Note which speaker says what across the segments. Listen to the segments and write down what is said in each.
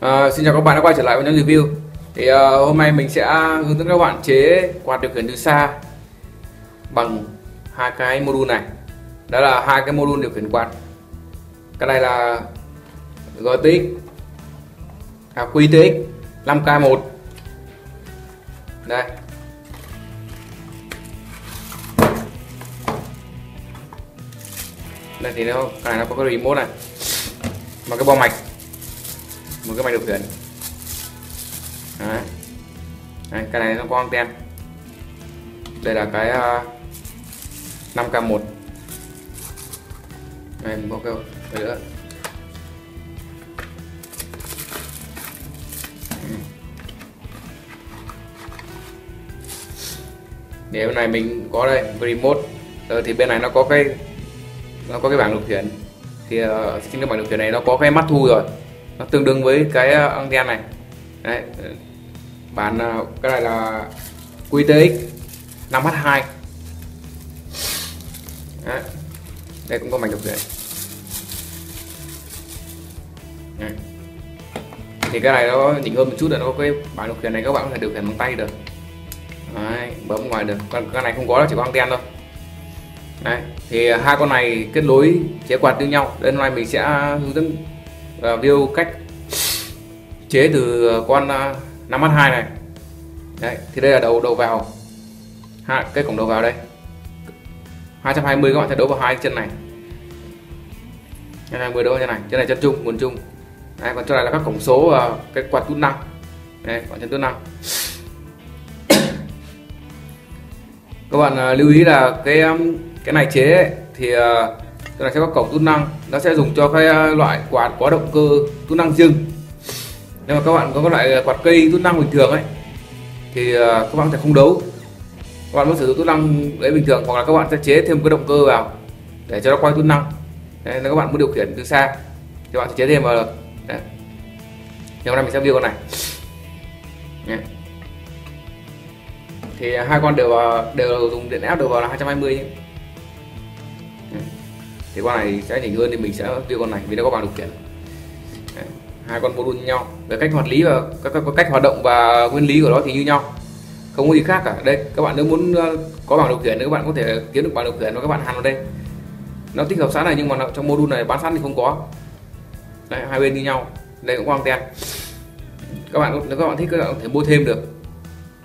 Speaker 1: Uh, xin chào các bạn đã quay trở lại với nhóm review. Thì uh, hôm nay mình sẽ hướng dẫn các bạn chế quạt điều khiển từ xa bằng hai cái module này. Đó là hai cái module điều khiển quạt. Cái này là GTX à, QTX 5K1 đây. Đây thì nó cái này nó có cái remote này. Và cái bo mạch một cái máy điều khiển Đấy. Đấy, cái này nó có anten. Đây là cái ờ, uh, 5k1 này có cái đây nữa. Để bên này mình có đây remote. Rồi thì bên này nó có cái nó có cái bảng điều khiển. Thì uh, trên cái bảng điều khiển này nó có cái mắt thu rồi nó tương đương với cái ờ, anten này. Đấy bản ờ, cái này là QTX 5H2 đấy. đây cũng có mạch độc khiển thì cái này nó nhỉnh hơn một chút là nó có cái bảng điều khiển này các bạn có thể điều khiển bằng tay được. Đấy, bấm ngoài được. Còn cái này không có chỉ có anten thôi. Đấy, thì hai con này kết nối chế quạt như nhau. Đây hôm nay mình sẽ hướng dẫn uh, view cách chế từ ờ, con ờ, 5H2 này. Đấy, thì đây là đầu đầu vào. Hai cái cổng đầu vào đây. 220 các bạn sẽ đấu vào hai chân này. 220 đấu vào chân này. Chân này chân chung nguồn chung. Đấy, còn chỗ này là các cổng số và cái quạt tút năng. Đấy quạt chân tút năng. Các bạn uh, lưu ý là cái cái này chế ấy, thì tức là sẽ có cổng tút năng nó sẽ dùng cho cái ờ, loại quạt có động cơ tút năng riêng. Nếu mà các bạn có các loại ờ, quạt cây tút năng bình thường ấy thì ờ, các bạn sẽ không đấu. Các bạn muốn sử dụng tút năng đấy bình thường hoặc là các bạn sẽ chế thêm cái động cơ vào để cho nó quay tút năng. Đấy, nếu các bạn muốn điều khiển từ xa thì các bạn sẽ chế thêm vào được. Đấy. thì hôm nay mình sẽ video con này. Đấy. thì hai con đều đều dùng điện áp đều vào là 220 trăm thì con này sẽ nhỉnh hơn thì mình sẽ tiêu con này vì nó có bằng điều khiển. Hai con module như nhau. Về cách hoạt lý và các, các, cách hoạt động và nguyên lý của nó thì như nhau. Không có gì khác cả. Đây các bạn nếu muốn ờ, có bảng điều khiển thì các bạn có thể kiếm được bảng điều khiển và các bạn hàn vào đây. Nó tích hợp sẵn này nhưng mà trong module này bán sẵn thì không có. Đây, hai bên như nhau. Đây cũng có anten các bạn nếu các bạn thích các bạn có thể mua thêm được.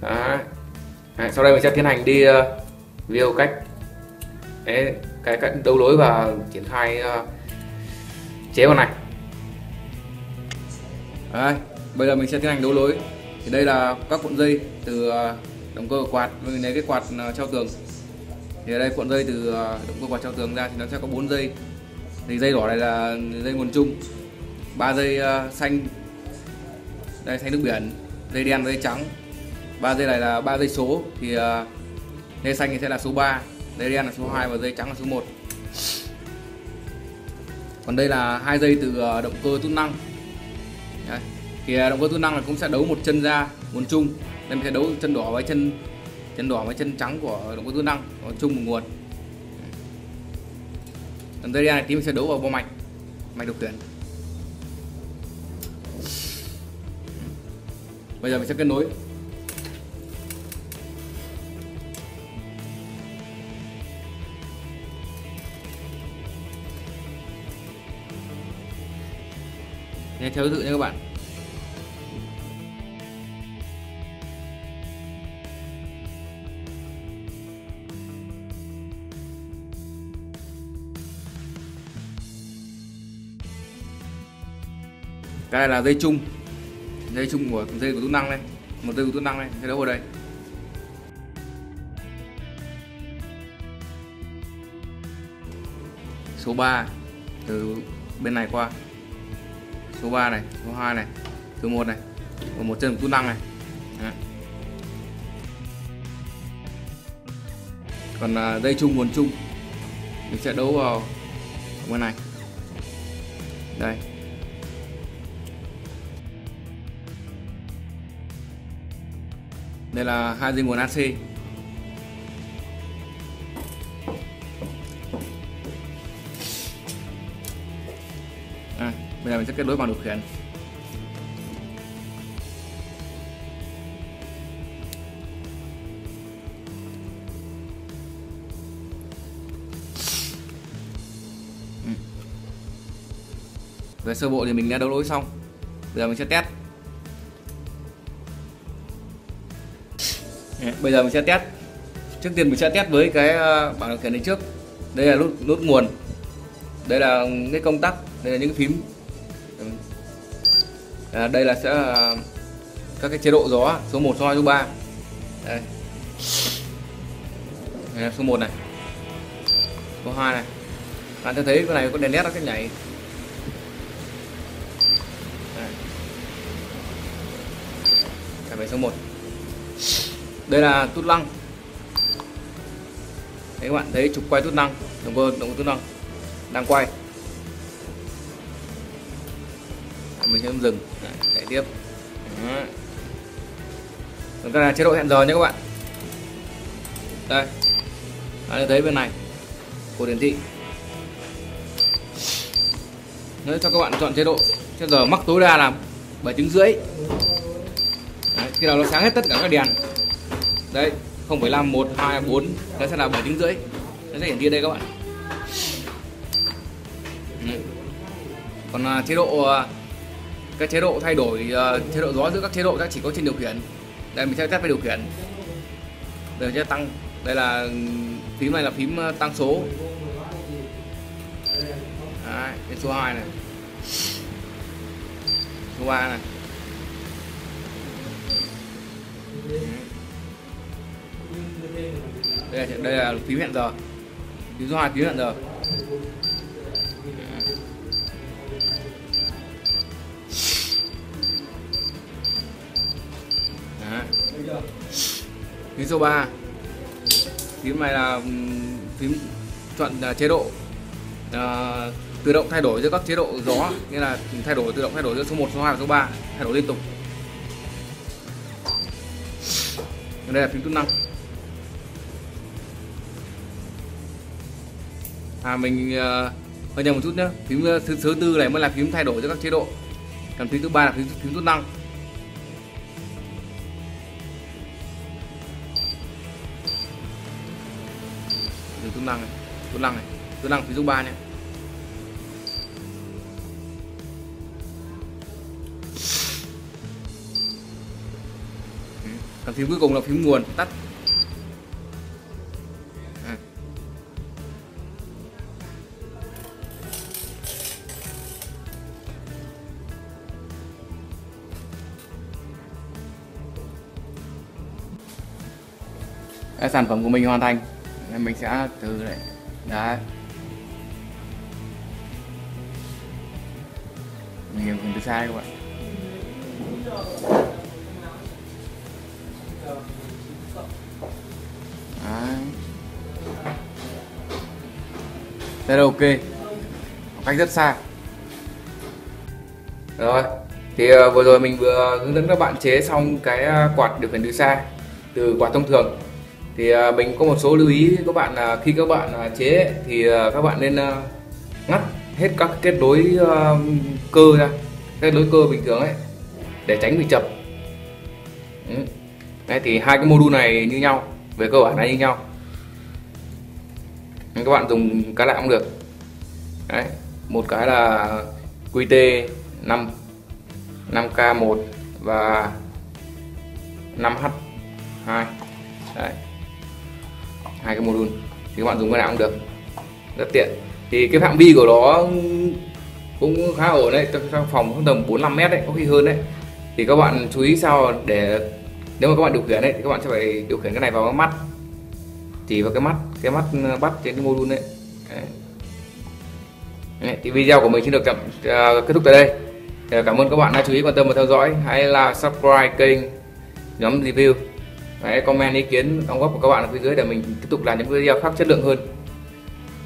Speaker 1: Đấy. Đấy, sau đây mình sẽ tiến hành đi uh, video cách. Đấy, cái cách đấu lối và triển khai uh, chế con này. Đấy, bây giờ mình sẽ tiến hành đấu lối. Thì đây là các cuộn dây từ ờ, động cơ quạt. Mình lấy cái quạt ờ, treo tường. Thì ở đây cuộn dây từ động cơ quạt treo tường ra thì nó sẽ có 4 dây. Thì dây đỏ này là dây nguồn chung ba dây xanh đây xanh nước biển dây đen dây trắng. Ba dây này là ba dây số. Thì dây xanh thì sẽ là số 3 dây đen là số 2 và dây trắng là số 1 còn đây là hai dây từ ờ, động cơ tút năng. Đấy. thì ờ, động cơ tút năng là cũng sẽ đấu một chân ra nguồn chung. Đây mình sẽ đấu chân đỏ với chân chân đỏ với chân trắng của động cơ tút năng có chung, một nguồn. Còn dây đen này tí mình sẽ đấu vào bo mạch mạch điều khiển bây giờ mình sẽ kết nối. Nghe theo thứ tự nha các bạn. Cái này là dây chung. Dây chung của dây của tút năng đây. Một dây của tút năng đây sẽ đấu vào đây. Số 3 từ bên này qua số 3 này, số 2 này, số 1 này, và một chân tút năng này. Đấy. còn à, dây chung nguồn chung, mình sẽ đấu vào bên này. Đây. Đây là hai dây nguồn AC bây giờ mình sẽ kết nối bằng điều khiển. Ừ. Về sơ bộ thì mình đã đấu nối xong. Bây giờ mình sẽ test. Bây giờ mình sẽ test. Trước tiên mình sẽ test với cái ờ, bảng điều khiển này trước. Đây là nút nút nguồn. Đây là cái công tắc. Đây là những phím à, đây là sẽ là các cái chế độ gió số 1 số 2 số 3 đây. đây là số 1 này. Số 2 này. Bạn ta thấy cái này có đèn led nó cái nhảy. Đây. Đây, số 1 đây là tút lăng. Đấy các bạn thấy trục quay tút năng động cơ động cơ tút năng đang quay. Mình sẽ dừng. Đấy, chạy tiếp. Đấy. còn cái là chế độ hẹn giờ nhé các bạn. Đây. Bạn thấy bên này của hiển thị. Đấy, cho các bạn chọn chế độ. Cho giờ mắc tối đa là bảy tiếng rưỡi. Đấy, khi nào nó sáng hết tất cả các đèn. Đây 0,5 1 2 4 nó sẽ là 7 tiếng rưỡi. Nó sẽ hiển thị đây các bạn. Còn à, chế độ à, cái chế độ thay đổi uh, chế độ gió giữa các chế độ sẽ chỉ có trên điều khiển. Đây mình sẽ test về điều khiển. Đây sẽ tăng. Đây là ừ, phím này là phím ờ, tăng số. Đấy, cái số 2 này. Số 3 này. Đây là, đây là phím hẹn giờ. Phím số 2 phím hẹn giờ. Phím số 3 phím này là phím chọn à, chế độ à, tự động thay đổi giữa các chế độ gió nghĩa là thay đổi tự động thay đổi giữa số 1 số 2 và số 3 thay đổi liên tục. Đây là phím tút năng. À mình à, hơi uh, nhầm một chút nhé phím uh, thứ thứ tư này mới là phím thay đổi giữa các chế độ. Còn phím thứ ba là phím phím tút năng. Lăng này tuấn lăng này tuấn lăng phí dung ba nhé. Còn phím cuối cùng là phím nguồn, tắt. À. Cái sản phẩm của mình hoàn thành nên mình sẽ từ đấy đấy. Mình nhìn từ xa các bạn. Đấy. đây là ok. Cách rất xa. Rồi. Thì ờ, vừa rồi mình vừa hướng dẫn các bạn chế xong cái ờ, quạt điều khiển từ xa, từ quạt thông thường thì à, mình có một số lưu ý các bạn là khi các bạn à, chế thì à, các bạn nên ngắt hết các kết nối cơ ra kết nối cơ bình thường ấy để tránh bị chập. Ừ. Đấy, thì hai cái module này như nhau về cơ bản là như nhau. Các bạn dùng cái lại cũng được. Đấy, một cái là QT 5 5K1 và 5H2 Đấy hai cái module. Thì các bạn dùng cái nào cũng được. Rất tiện. Thì cái phạm vi của nó cũng khá ổn đấy. Trong phòng cũng tầm 45 mét đấy có khi hơn đấy. Thì các bạn chú ý sao để nếu mà các bạn điều khiển đấy thì các bạn sẽ phải điều khiển cái này vào cái mắt. Chỉ vào cái mắt cái mắt ờ, bắt trên cái module đấy, đấy. đấy thì video của mình xin được chậm, uh, kết thúc tại đây. Ờ, cảm ơn các bạn đã chú ý quan tâm và theo dõi. Hãy là subscribe kênh nhóm review. Đấy, comment ý kiến đóng góp của các bạn ở phía dưới để mình tiếp tục làm những video khác chất lượng hơn.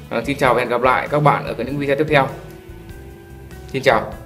Speaker 1: À, xin chào và hẹn gặp lại các bạn ở những video tiếp theo. Xin chào.